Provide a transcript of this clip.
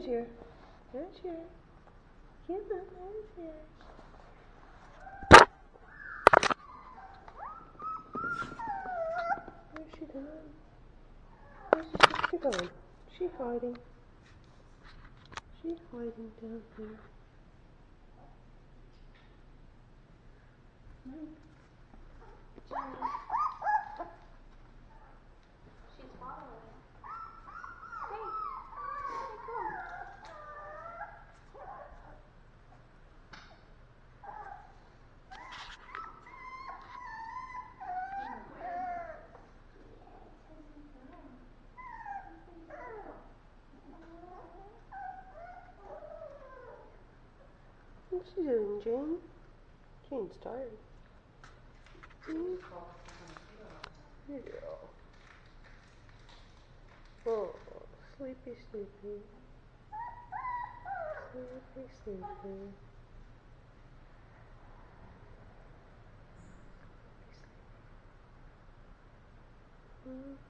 There's your, there's your. Where's she going? Where's she going? She hiding. She hiding down here. She's What's she doing, Jane? Jane's tired. Jane? Yeah. Oh, sleepy, sleepy. Sleepy, sleepy. Mm.